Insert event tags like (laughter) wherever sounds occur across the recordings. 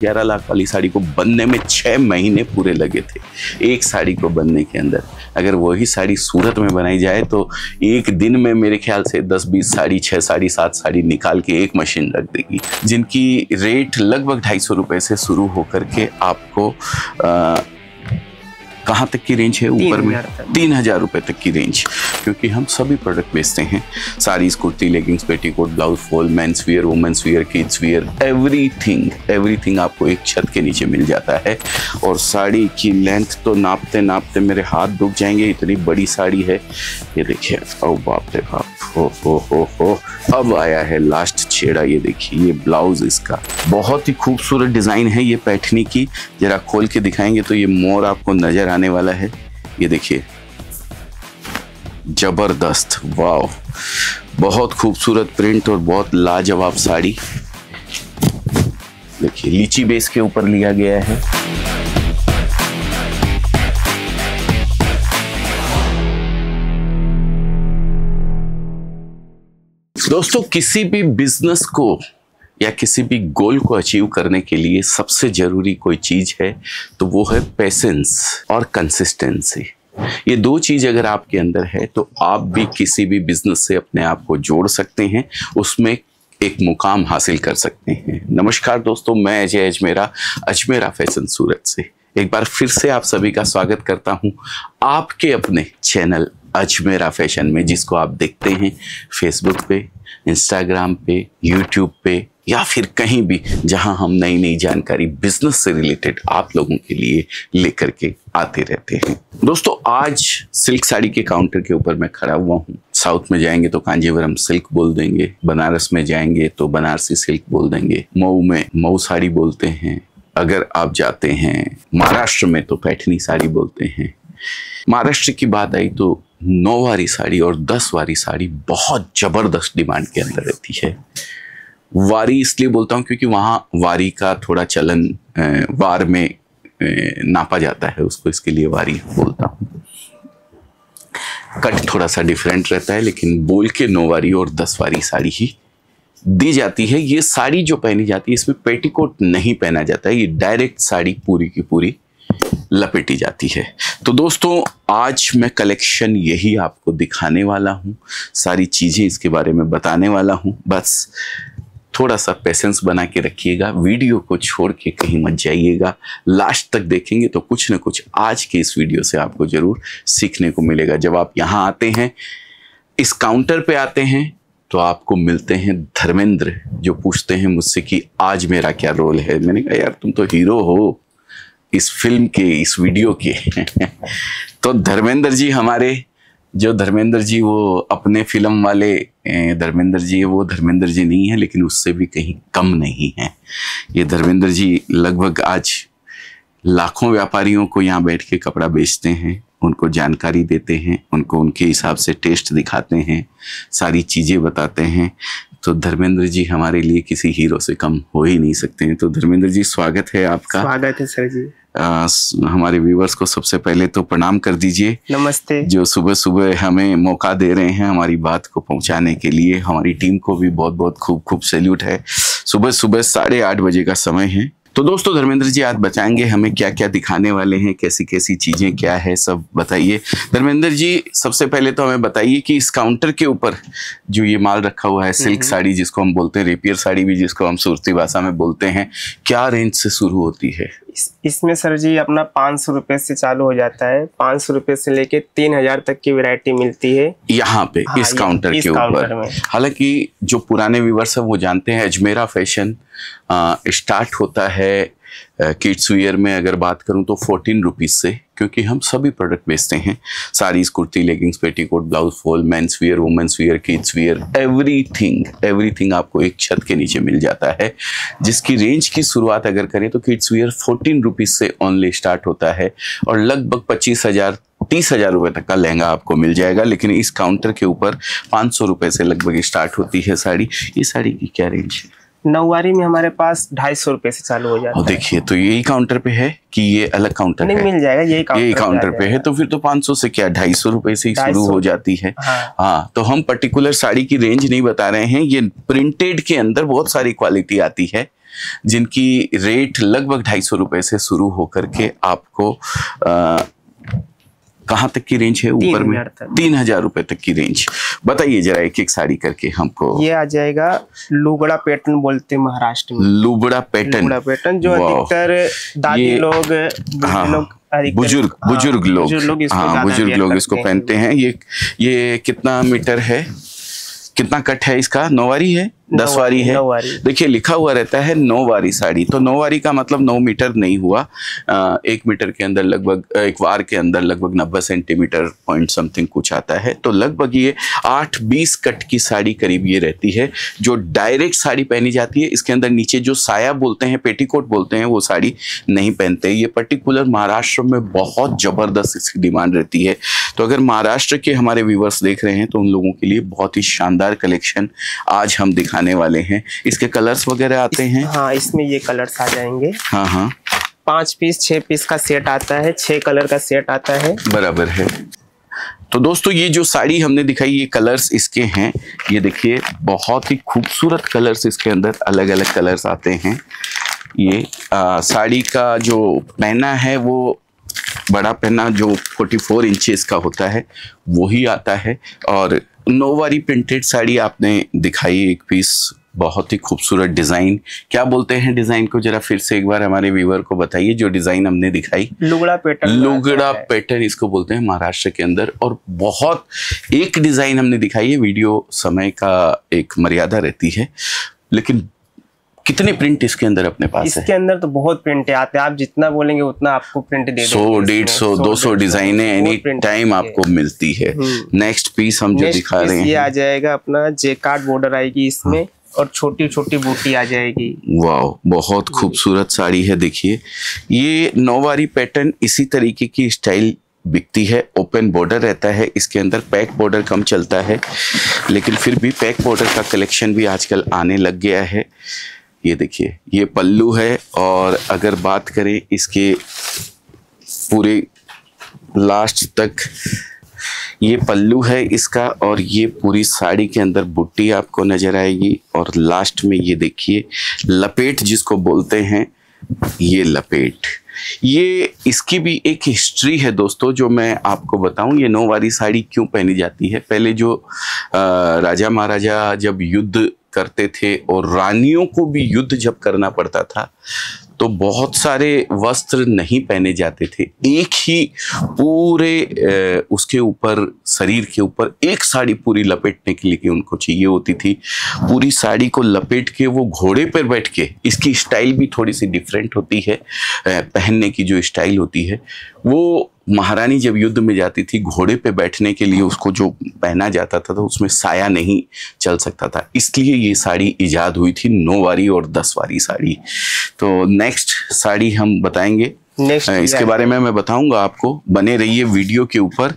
ग्यारह लाख वाली साड़ी को बनने में छः महीने पूरे लगे थे एक साड़ी को बनने के अंदर। अगर वही साड़ी सूरत में बनाई जाए तो एक दिन में मेरे ख्याल से दस बीस साड़ी छः साड़ी सात साड़ी निकाल के एक मशीन रख देगी जिनकी रेट लगभग ढाई सौ रुपये से शुरू होकर के आपको आ, कहाँ तक की रेंज है? ऊपर में तीन हज़ार रुपए तक की रेंज क्योंकि हम सभी प्रोडक्ट बेचते हैं। Saris kurti leggings petticoat blouse fall men's wear women's wear kids wear everything everything आपको एक छत के नीचे मिल जाता है। और साड़ी की लेंथ तो नापते नापते मेरे हाथ दुख जाएँगे। इतनी बड़ी साड़ी है। ये देखिए ओ बाप रे बाप हो हो हो हो। अब आया है लास्ट छेड़ा ये देखिए, ये ब्लाउज इसका। बहुत ही खूबसूरत डिज़ाइन है ये पैठनी की। जरा खोल के दिखाएँगे तो ये मोर आपको नज़र आने वाला है। ये देखिए। ज़बरदस्त वाव बहुत खूबसूरत प्रिंट और बहुत लाजवाब साड़ी। देखिए, लीची बेस के ऊपर लिया गया है। दोस्तों, किसी भी बिज़नेस को या किसी भी गोल को अचीव करने के लिए सबसे ज़रूरी कोई चीज़ है तो वो है पेशेंस और कंसिस्टेंसी ये दो चीज़ अगर आपके अंदर है तो आप भी किसी भी बिज़नेस से अपने आप को जोड़ सकते हैं, उसमें एक मुकाम हासिल कर सकते हैं। नमस्कार दोस्तों, मैं अजय अजमेरा अजमेरा फ़ैशन सूरत से। एक बार फिर से आप सभी का स्वागत करता हूँ आपके अपने चैनल अजमेरा फ़ैशन में, जिसको आप देखते हैं फेसबुक पे इंस्टाग्राम पे यूट्यूब पे, या फिर कहीं भी जहाँ हम नई नई जानकारी बिज़नेस से रिलेटेड आप लोगों के लिए लेकर के आते रहते हैं। दोस्तों, आज सिल्क साड़ी के काउंटर के ऊपर मैं खड़ा हुआ हूँ। साउथ में जाएँगे तो कांजीवरम सिल्क बोल देंगे, बनारस में जाएँगे तो बनारसी सिल्क बोल देंगे। मऊ में मऊ साड़ी बोलते हैं, अगर आप जाते हैं महाराष्ट्र में तो पैठनी साड़ी बोलते हैं। महाराष्ट्र की बात आई तो नौ वारी साड़ी और दस वारी साड़ी बहुत ज़बरदस्त डिमांड के अंदर रहती है। वारी इसलिए बोलता हूँ क्योंकि वहाँ वारी का थोड़ा चलन वार में नापा जाता है, उसको इसके लिए वारी बोलता हूँ। कट थोड़ा सा डिफरेंट रहता है, लेकिन बोल के नौ वारी और दस वारी साड़ी ही दी जाती है। ये साड़ी जो पहनी जाती है, इसमें पेटीकोट नहीं पहना जाता है, ये डायरेक्ट साड़ी पूरी की पूरी लपेटी जाती है। तो दोस्तों, आज मैं कलेक्शन यही आपको दिखाने वाला हूँ। सारी चीज़ें इसके बारे में बताने वाला हूँ। बस थोड़ा सा पेशेंस बना के रखिएगा। वीडियो को छोड़ के कहीं मत जाइएगा। लास्ट तक देखेंगे तो कुछ ना कुछ आज के इस वीडियो से आपको ज़रूर सीखने को मिलेगा। जब आप यहाँ आते हैं, इस काउंटर पे आते हैं तो आपको मिलते हैं धर्मेंद्र, जो पूछते हैं मुझसे कि आज मेरा क्या रोल है? मैंने कहा, यार, तुम तो हीरो हो। इस फ़िल्म के, इस वीडियो के। (laughs) तो धर्मेंद्र जी हमारे, जो धर्मेंद्र जी, वो अपने फ़िल्म वाले धर्मेंद्र जी वो धर्मेंद्र जी नहीं है, लेकिन उससे भी कहीं कम नहीं है। ये धर्मेंद्र जी लगभग आज लाखों व्यापारियों को यहाँ बैठ के कपड़ा बेचते हैं, उनको जानकारी देते हैं, उनको उनके हिसाब से टेस्ट दिखाते हैं, सारी चीज़ें बताते हैं। तो धर्मेंद्र जी हमारे लिए किसी हीरो से कम हो ही नहीं सकते हैं। तो धर्मेंद्र जी स्वागत है आपका। स्वागत है सर जी। आ, हमारे व्यूवर्स को सबसे पहले तो प्रणाम कर दीजिए। नमस्ते। जो सुबह सुबह हमें मौका दे रहे हैं हमारी बात को पहुँचाने के लिए हमारी टीम को भी बहुत बहुत खूब खूब सैल्यूट है। सुबह सुबह साढ़े आठ बजे का समय है। तो दोस्तों धर्मेंद्र जी आज बताएँगे हमें क्या क्या दिखाने वाले हैं कैसी कैसी चीज़ें क्या है सब बताइए। धर्मेंद्र जी सबसे पहले तो हमें बताइए कि इस काउंटर के ऊपर जो ये माल रखा हुआ है सिल्क हम्म। साड़ी जिसको हम बोलते हैं रेपियर साड़ी भी जिसको हम सूरती भाषा में बोलते हैं क्या रेंज से शुरू होती है? इस, इसमें सर जी अपना पाँच सौ रुपए से चालू हो जाता है। पाँच सौ रुपए से लेके तीन हज़ार तक की वैरायटी मिलती है। यहाँ पे हाँ, इस काउंटर के ऊपर। हालाँकि जो पुराने व्यूवर्स है वो जानते हैं अजमेरा फ़ैशन स्टार्ट होता है किड्स वियर में अगर बात करूँ तो फोर्टीन रुपीज़ से, क्योंकि हम सभी प्रोडक्ट बेचते हैं। Saris, kurti leggings petticoat blouse fall men's wear women's wear kids wear everything everything आपको एक छत के नीचे मिल जाता है। जिसकी रेंज की शुरुआत अगर करें तो किड्स वियर फोर्टीन रुपीज़ से ओनली स्टार्ट होता है और लगभग पच्चीस हज़ार, तीस हज़ार रुपए तक का लहंगा आपको मिल जाएगा, लेकिन इस काउंटर के ऊपर पाँच सौ रुपए से लगभग स्टार्ट होती है साड़ी। ये साड़ी की क्या रेंज है? नौवारी में हमारे पास ढाई सौ रुपए से चालू हो जाता है। देखिए तो यही काउंटर पे है कि ये अलग काउंटर नहीं है? मिल जाएगा यही काउंटर यही काउंटर पे है तो फिर तो 500 से क्या ढाई सौ रुपए से ही शुरू हो जाती है? हाँ।, हाँ तो हम पर्टिकुलर साड़ी की रेंज नहीं बता रहे हैं ये प्रिंटेड के अंदर बहुत सारी क्वालिटी आती है जिनकी रेट लगभग ढाई सौ रुपए से शुरू होकर के आपको कहाँ तक की रेंज है? ऊपर में तीन हज़ार रुपए तक की रेंज बताइए जरा एक एक साड़ी करके हमको। ये आ जाएगा लुगड़ा पैटर्न बोलते हैं महाराष्ट्र में। लुबड़ा पैटर्न। लुबड़ा पैटर्न जो। अधिकतर दादी लोग हाँ, लोग बुज़ुर्ग हाँ, बुज़ुर्ग लोग। बुज़ुर्ग लोग इसको हाँ बुज़ुर्ग लोग इसको पहनते हैं। ये ये कितना मीटर है? कितना कट है इसका? नौवारी है? दस वारी है। देखिए लिखा हुआ रहता है नौ वारी साड़ी। तो नौ वारी का मतलब नौ मीटर नहीं हुआ। अ, एक मीटर के अंदर लगभग एक वार के अंदर लगभग नब्बे सेंटीमीटर पॉइंट समथिंग कुछ आता है। तो लगभग ये आठ बीस कट की साड़ी करीब ये रहती है जो डायरेक्ट साड़ी पहनी जाती है। इसके अंदर नीचे जो साया बोलते हैं पेटीकोट बोलते हैं वो साड़ी नहीं पहनते। ये पर्टिकुलर महाराष्ट्र में बहुत ज़बरदस्त इसकी डिमांड रहती है। तो अगर महाराष्ट्र के हमारे व्यूवर्स देख रहे हैं तो उन लोगों के लिए बहुत ही शानदार कलेक्शन आज हम दिखाने वाले हैं। इसके कलर्स वगैरह आते हैं? हाँ इसमें ये कलर्स आ जाएँगे। हाँ हाँ। पाँच पीस छह पीस का सेट आता है छह कलर का सेट आता है। बराबर है। तो दोस्तों ये जो साड़ी हमने दिखाई ये कलर्स इसके हैं। ये देखिए बहुत ही खूबसूरत कलर्स इसके अंदर अलग अलग कलर्स आते हैं। ये आ, साड़ी का जो पहना है वो बड़ा पहना जो 44 फोर इंचेस का होता है वही आता है। और नोवारी प्रिंटेड साड़ी आपने दिखाई एक पीस बहुत ही खूबसूरत डिज़ाइन क्या बोलते हैं डिज़ाइन को? जरा फिर से एक बार हमारे व्यूवर को बताइए जो डिज़ाइन हमने दिखाई। लुगड़ा पैटर्न लुगड़ा। पैटर्न इसको बोलते हैं महाराष्ट्र के अंदर। और बहुत एक डिज़ाइन हमने दिखाई है वीडियो समय का एक मर्यादा रहती है। लेकिन कितने प्रिंट इसके अंदर अपने पास इसके है अंदर तो बहुत प्रिंट आते हैं। आप जितना बोलेंगे उतना आपको प्रिंट दे सौ डेढ़ सौ दो सौ डिजाइने एनी टाइम आपको मिलती है। हम्म। नेक्स्ट पीस हम जो दिखा रहे हैं। ये आ जाएगा अपना जेकार्ड बॉर्डर आएगी इसमें और छोटी छोटी बूटी आ जाएगी। वाह बहुत खूबसूरत साड़ी है देखिए। ये नौवारी पैटर्न इसी तरीके की स्टाइल बिकती है। ओपन बॉर्डर रहता है इसके अंदर पैक बॉर्डर कम चलता है। लेकिन फिर भी पैक बॉर्डर का कलेक्शन भी आजकल आने लग गया है। ये देखिए ये पल्लू है और अगर बात करें इसके पूरे लास्ट तक ये पल्लू है इसका और ये पूरी साड़ी के अंदर बुट्टी आपको नज़र आएगी और लास्ट में ये देखिए लपेट जिसको बोलते हैं ये लपेट। ये इसकी भी एक हिस्ट्री है दोस्तों जो मैं आपको बताऊँ ये नौवारी साड़ी क्यों पहनी जाती है? पहले जो अ, राजा महाराजा जब युद्ध करते थे और रानियों को भी युद्ध जब करना पड़ता था तो बहुत सारे वस्त्र नहीं पहने जाते थे। एक ही पूरे उसके ऊपर, शरीर के ऊपर एक साड़ी पूरी लपेटने के लिए उनको चाहिए होती थी। पूरी साड़ी को लपेट के वो घोड़े पर बैठ के, इसकी स्टाइल भी थोड़ी सी डिफरेंट होती है पहनने की जो स्टाइल होती है, वो महारानी जब युद्ध में जाती थी घोड़े पे बैठने के लिए उसको जो पहना जाता था तो उसमें साया नहीं चल सकता था। इसलिए ये साड़ी इजाद हुई थी नौ वारी और दस वारी साड़ी। तो नेक्स्ट साड़ी हम बताएँगे। इसके बारे में मैं बताऊँगा आपको। बने रहिए वीडियो के ऊपर।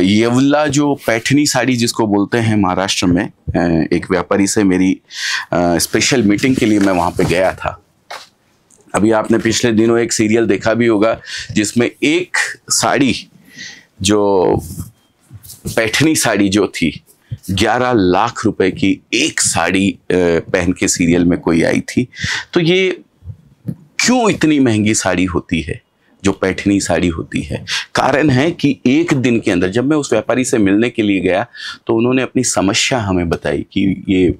येवला जो पैठनी साड़ी जिसको बोलते हैं महाराष्ट्र में एक व्यापारी से मेरी स्पेशल मीटिंग के लिए मैं वहाँ पे गया था। अभी आपने पिछले दिनों एक सीरियल देखा भी होगा, जिसमें एक साड़ी जो पैठनी साड़ी जो थी, ग्यारह लाख रुपए की एक साड़ी पहन के सीरियल में कोई आई थी। तो ये क्यों इतनी महँगी साड़ी होती है? जो पैठनी साड़ी होती है। कारण है कि एक दिन के अंदर जब मैं उस व्यापारी से मिलने के लिए गया तो उन्होंने अपनी समस्या हमें बताई कि ये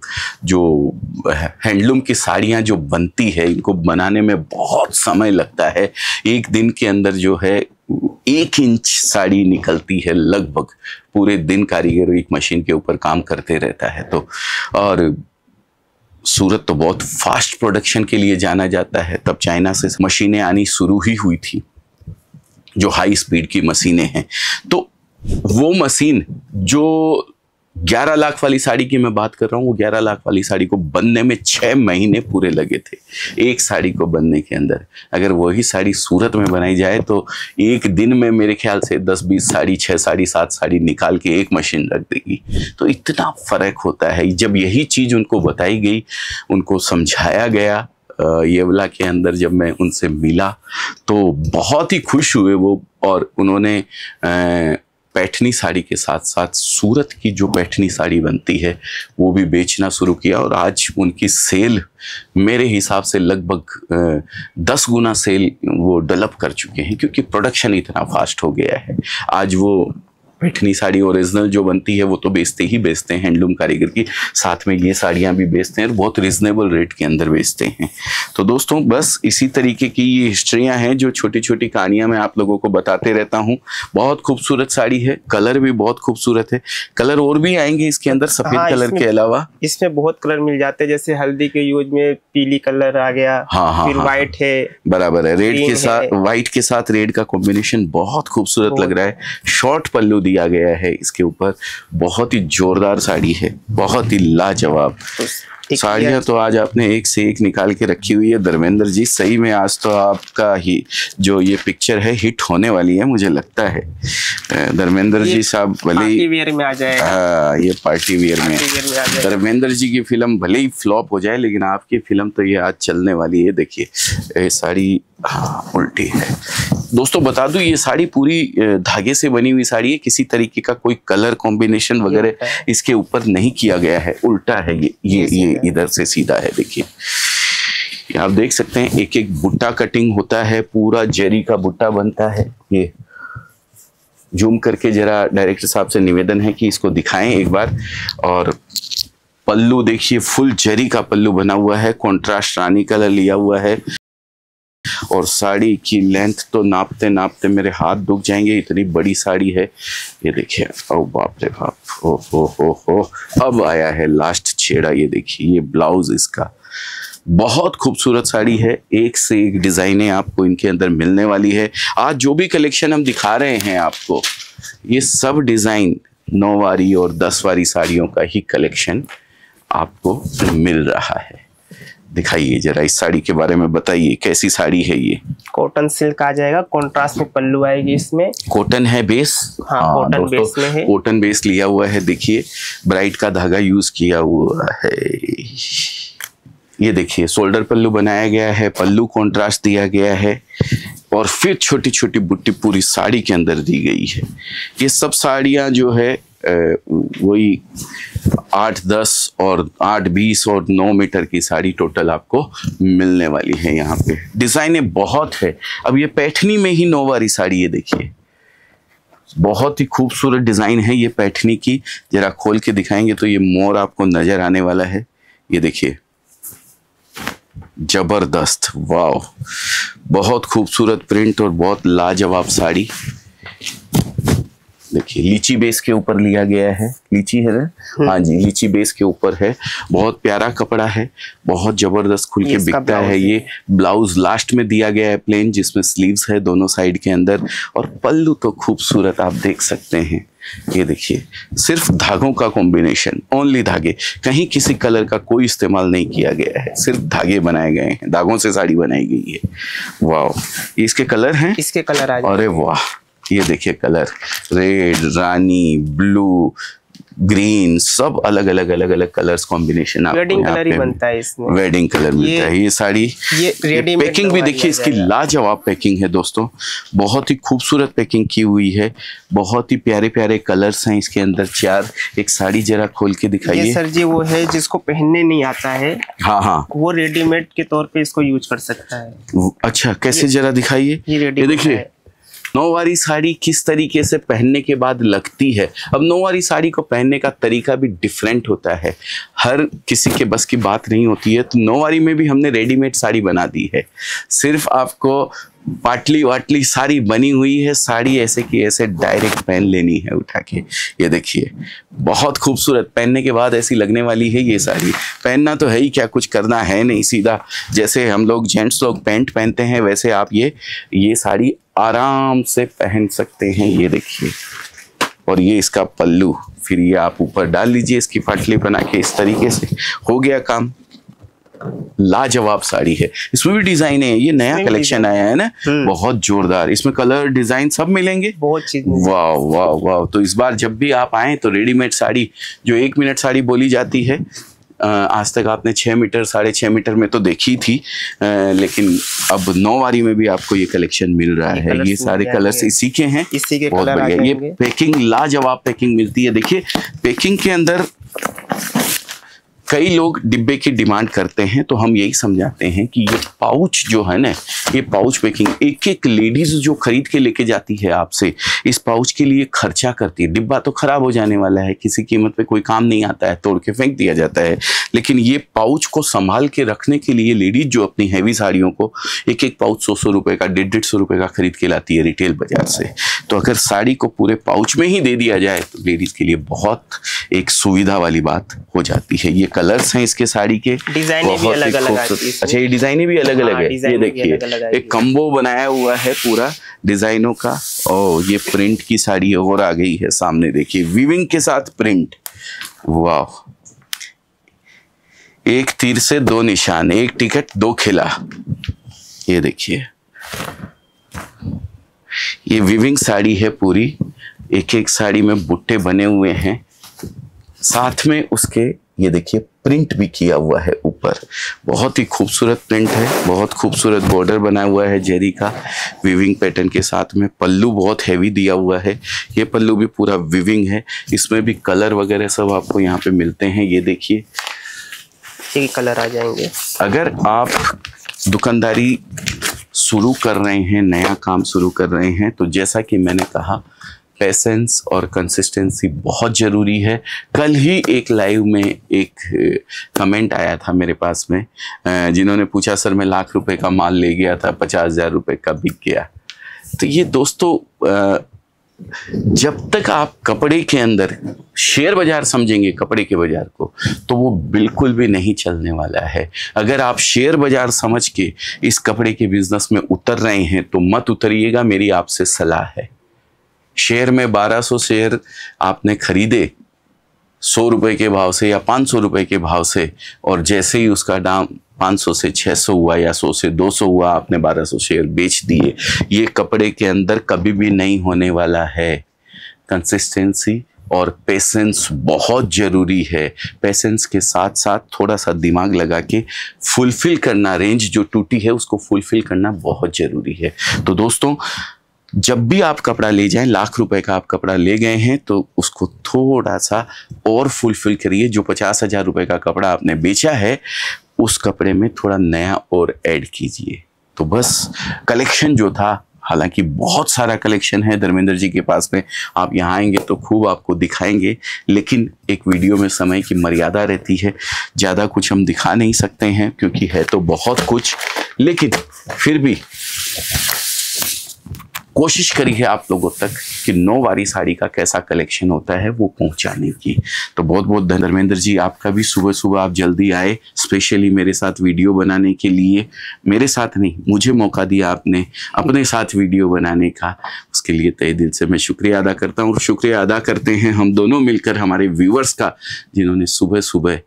जो हैंडलूम की साड़ियाँ जो बनती है, इनको बनाने में बहुत समय लगता है। एक दिन के अंदर जो है, एक इंच साड़ी निकलती है लगभग। पूरे दिन कारीगर एक मशीन के ऊपर काम करते रहता है तो और सूरत तो बहुत फास्ट प्रोडक्शन के लिए जाना जाता है। तब चाइना से मशीनें आनी शुरू ही हुई थी। जो हाई स्पीड की मशीनें हैं। तो वो मशीन जो 11 लाख वाली साड़ी की मैं बात कर रहा हूँ, वो 11 लाख वाली साड़ी को बनने में छः महीने पूरे लगे थे, एक साड़ी को बनने के अंदर। अगर वही साड़ी सूरत में बनाई जाए तो एक दिन में मेरे ख्याल से 10-20 साड़ी छः साड़ी, सात साड़ी निकाल के एक मशीन रख देगी। तो इतना फ़र्क होता है। जब यही चीज़ उनको बताई गई, उनको समझाया गया येवला के अंदर जब मैं उनसे मिला तो बहुत ही खुश हुए वो और उन्होंने पैठनी साड़ी के साथ साथ सूरत की जो पैठनी साड़ी बनती है, वो भी बेचना शुरू किया और आज उनकी सेल मेरे हिसाब से लगभग दस गुना सेल वो डेवलप कर चुके हैं क्योंकि प्रोडक्शन इतना फास्ट हो गया है। आज वो पैठनी साड़ी ओरिजिनल जो बनती है वो तो बेचते ही बेचते हैं हैंडलूम कारीगर की। साथ में ये साड़ियाँ भी बेचते हैं और बहुत रिजनेबल रेट के अंदर बेचते हैं। तो दोस्तों बस इसी तरीके की ये हिस्ट्रियाँ हैं जो छोटी छोटी कहानियाँ मैं आप लोगों को बताते रहता हूँ। बहुत खूबसूरत साड़ी है कलर भी बहुत खूबसूरत है। कलर और भी आएँगे इसके अंदर सफ़ेद हाँ, कलर के अलावा। इसमें बहुत कलर मिल जाते हैं जैसे हल्दी के यूज़ में पीली कलर आ गया हाँ हाँ फिर हाँ, व्हाइट हाँ। है बराबर है। रेड के साथ व्हाइट के साथ रेड का कॉम्बिनेशन बहुत खूबसूरत लग रहा है। शॉर्ट पल्लू दिया गया है इसके ऊपर। बहुत ही जोरदार साड़ी है बहुत ही लाजवाब। साड़ियाँ तो आज आपने एक से एक निकाल के रखी हुई है। धर्मेंद्र जी सही में आज तो आपका ही जो ये पिक्चर है हिट होने वाली है मुझे लगता है। धर्मेंद्र जी साहब भले ही में आ जाए हाँ ये पार्टी वियर में। धर्मेंद्र जी की फ़िल्म भले ही फ्लॉप हो जाए लेकिन आपकी फ़िल्म तो ये आज चलने वाली है। देखिए साड़ी हाँ उल्टी है। दोस्तों बता दूँ ये साड़ी पूरी धागे से बनी हुई साड़ी है किसी तरीके का कोई कलर कॉम्बिनेशन वगैरह इसके ऊपर नहीं किया गया है उल्टा है ये ये ये इधर से सीधा है देखिए। आप देख सकते हैं एक एक बुट्टा कटिंग होता है पूरा जेरी का बुट्टा बनता है ये। जूम करके जरा डायरेक्टर साहब से निवेदन है कि इसको दिखाएँ एक बार और पल्लू देखिए फुल जरी का पल्लू बना हुआ है कॉन्ट्रास्ट रानी कलर लिया हुआ है। और साड़ी की लेंथ तो नापते नापते मेरे हाथ दुख जाएँगे, इतनी बड़ी साड़ी है। ये देखिए, ओ बाप रे बाप, ओ, हो हो हो। अब आया है लास्ट छेड़ा, ये देखिए, ये ब्लाउज इसका। बहुत खूबसूरत साड़ी है, एक से एक डिज़ाइनें आपको इनके अंदर मिलने वाली है। आज जो भी कलेक्शन हम दिखा रहे हैं आपको, ये सब डिज़ाइन नौ वारी और दस वारी साड़ियों का ही कलेक्शन आपको मिल रहा है। दिखाइए जरा इस साड़ी के बारे में बताइए कैसी साड़ी है ये? कॉटन सिल्क आ जाएगा कॉन्ट्रास्ट में पल्लू आएगी इसमें। कॉटन है बेस हाँ, हाँ कॉटन बेस में है। कॉटन बेस लिया हुआ है देखिए ब्राइट का धागा यूज़ किया हुआ है। ये देखिए शोल्डर पल्लू बनाया गया है पल्लू कॉन्ट्रास्ट दिया गया है और फिर छोटी छोटी बुट्टी पूरी साड़ी के अंदर दी गई है। ये सब साड़ियाँ जो है वही आठ दस और आठ, बीस और नौ मीटर की साड़ी टोटल आपको मिलने वाली है यहाँ पे। डिज़ाइनें बहुत है। अब ये पैठनी में ही नौ वाली साड़ी ये देखिए। बहुत ही खूबसूरत डिज़ाइन है ये पैठनी की। जरा खोल के दिखाएँगे तो ये मोर आपको नज़र आने वाला है। ये देखिए। ज़बरदस्त। वाह बहुत खूबसूरत प्रिंट और बहुत लाजवाब साड़ी। देखिए लीची बेस के ऊपर लिया गया है। लीची है ना? हम्म। हाँ जी लीची बेस के ऊपर है। बहुत प्यारा कपड़ा है बहुत ज़बरदस्त खुल के बिकता है। ये ब्लाउज लास्ट में दिया गया है प्लेन जिसमें स्लीव्स है दोनों साइड के अंदर। और पल्लू तो खूबसूरत आप देख सकते हैं। ये देखिए सिर्फ़ धागों का कॉम्बिनेशन ओनली धागे। कहीं किसी कलर का कोई इस्तेमाल नहीं किया गया है। सिर्फ़ धागे बनाए गए हैं। धागों से साड़ी बनाई गई है। वाह इसके कलर हैं? इसके कलर अरे वाह! ये देखिए कलर रेड रानी ब्लू ग्रीन सब अलग अलग अलग अलग कलर्स कॉम्बिनेशन वेडिंग कलर ही बनता है इसमें। वेडिंग कलर मिलता है। ये साड़ी ये, ये पैकिंग भी देखिए इसकी लाजवाब पैकिंग है दोस्तों। बहुत ही खूबसूरत पैकिंग की हुई है। बहुत ही प्यारे प्यारे कलर्स हैं इसके अंदर। चार एक साड़ी जरा खोल के दिखाइए। सर जी वो है जिसको पहनने नहीं आता है। हाँ हाँ। वो रेडीमेड के तौर पर इसको यूज़ कर सकता है। अच्छा कैसे जरा दिखाइए। ये देखिए नौवारी साड़ी किस तरीके से पहनने के बाद लगती है? अब नौवारी साड़ी को पहनने का तरीका भी डिफरेंट होता है। हर किसी के बस की बात नहीं होती है तो नौवारी में भी हमने रेडीमेड साड़ी बना दी है। सिर्फ़ आपको पाटली वाटली सारी बनी हुई है, साड़ी ऐसे की ऐसे डायरेक्ट पहन लेनी है, उठा के। ये देखिए, बहुत खूबसूरत। पहनने के बाद ऐसी लगने वाली है ये साड़ी। पहनना तो है ही, क्या कुछ करना है नहीं सीधा। जैसे हम लोग जेंट्स लोग पैंट पहनते हैं, वैसे आप ये ये साड़ी आराम से पहन सकते हैं। ये देखिए, और ये इसका पल्लू, फिर ये आप ऊपर डाल लीजिए इसकी फाटली बना के, इस तरीके से। हो गया काम। लाजवाब साड़ी है। इसमें भी डिज़ाइन है ये नया कलेक्शन आया है ना? हम्म। बहुत जोरदार। इसमें कलर डिज़ाइन सब मिलेंगे। बहुत चीज़ वाह वाह वाह। तो इस बार जब भी आप आए तो रेडीमेड साड़ी जो एक मिनट साड़ी बोली जाती है आज तक आपने छः मीटर साढ़े छः मीटर में तो देखी थी आ, लेकिन अब नौ वारी में भी आपको ये कलेक्शन मिल रहा है। ये सारे कलर्स इसी के हैं। इसी के बहुत बढ़िया। ये पैकिंग लाजवाब पैकिंग मिलती है। देखिए पैकिंग के अंदर कई लोग डिब्बे की डिमांड करते हैं तो हम यही समझाते हैं कि ये पाउच जो है ना, ये पाउच पैकिंग एक एक लेडीज़ जो खरीद के लेके जाती है आपसे, इस पाउच के लिए खर्चा करती है। डिब्बा तो खराब हो जाने वाला है, किसी कीमत पे कोई काम नहीं आता है, तोड़ के फेंक दिया जाता है। लेकिन ये पाउच को संभाल के रखने के लिए लेडीज़ जो अपनी हैवी साड़ियों को एक एक पाउच सौ सौ रुपए का डेढ़ डेढ़ सौ रुपए का खरीद के लाती है रिटेल बाज़ार से। तो अगर साड़ी को पूरे पाउच में ही दे दिया जाए तो लेडीज़ के लिए बहुत एक सुविधा वाली बात हो जाती है। ये कलर्स हैं इसके साड़ी के। डिज़ाइन भी अलग अलग अच्छा ये डिजाइने भी अलग अलग हाँ, है। ये देखिए एक कम्बो बनाया हुआ है पूरा डिजाइनों का। ओ ये प्रिंट की साड़ी और आ गई है सामने देखिए वीविंग के साथ प्रिंट वाह। एक तीर से दो निशान एक टिकट दो खिला। ये देखिए। ये विविंग साड़ी है पूरी। एक एक साड़ी में बुट्टे बने हुए हैं। साथ में उसके ये देखिए प्रिंट भी किया हुआ है ऊपर। बहुत ही खूबसूरत प्रिंट है बहुत खूबसूरत बॉर्डर बना हुआ है जेरी का। विविंग पैटर्न के साथ में पल्लू बहुत हैवी दिया हुआ है। ये पल्लू भी पूरा विविंग है। इसमें भी कलर वगैरह सब आपको यहाँ पे मिलते हैं। ये देखिए। कलर आ जाएँगे। अगर आप दुकानदारी शुरू कर रहे हैं नया काम शुरू कर रहे हैं तो जैसा कि मैंने कहा पेशेंस और कंसिस्टेंसी बहुत ज़रूरी है। कल ही एक लाइव में एक कमेंट आया था मेरे पास में जिन्होंने पूछा, सर, मैं लाख रुपए का माल ले गया था, पचास हज़ार रुपये का बिक गया। तो ये दोस्तों जब तक आप कपड़े के अंदर शेयर बाज़ार समझेंगे, कपड़े के बाज़ार को तो वो बिल्कुल भी नहीं चलने वाला है। अगर आप शेयर बाज़ार समझ के इस कपड़े के बिज़नेस में उतर रहे हैं तो मत उतरिएगा, मेरी आपसे सलाह है। शेयर में 1200 शेयर आपने खरीदे, सौ रुपए के भाव से या पाँच सौ रुपए के भाव से, और जैसे ही उसका दाम 500 से 600 हुआ या 100 से 200 हुआ, आपने 1200 शेयर बेच दिए। ये कपड़े के अंदर कभी भी नहीं होने वाला है। कंसिस्टेंसी और पेशेंस बहुत ज़रूरी है। पेशेंस के साथ साथ थोड़ा सा दिमाग लगा के फुलफिल करना, रेंज जो टूटी है उसको फुलफिल करना बहुत ज़रूरी है। तो दोस्तों जब भी आप कपड़ा ले जाएँ, लाख रुपए का आप कपड़ा ले गए हैं तो उसको थोड़ा सा और फुलफिल करिए जो पचास हज़ार रुपये का कपड़ा आपने बेचा है, उस कपड़े में थोड़ा नया और ऐड कीजिए। तो बस कलेक्शन जो था, हालाँकि बहुत सारा कलेक्शन है धर्मेंद्र जी के पास में, आप यहाँ आएँगे तो खूब आपको दिखाएँगे, लेकिन एक वीडियो में समय की मर्यादा रहती है, ज़्यादा कुछ हम दिखा नहीं सकते हैं, क्योंकि है तो बहुत कुछ, लेकिन फिर भी कोशिश करी है आप लोगों तक कि नौ वारी साड़ी का कैसा कलेक्शन होता है वो पहुँचाने की। तो बहुत बहुत धर्मेंद्र जी, आपका भी सुबह सुबह आप जल्दी आए स्पेशली मेरे साथ वीडियो बनाने के लिए। मेरे साथ नहीं, मुझे मौका दिया आपने अपने साथ वीडियो बनाने का। उसके लिए तय दिल से मैं शुक्रिया अदा करता हूँ और शुक्रिया अदा करते हैं हम दोनों मिलकर हमारे व्यूवर्स का, जिन्होंने सुबह सुबह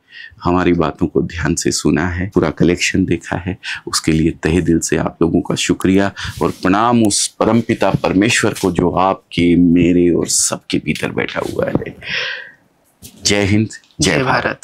हमारी बातों को ध्यान से सुना है पूरा कलेक्शन देखा है। उसके लिए तहे दिल से आप लोगों का शुक्रिया और प्रणाम उस परमपिता परमेश्वर को जो आपके मेरे और सबके भीतर बैठा हुआ है। जय हिंद जय, जय भारत।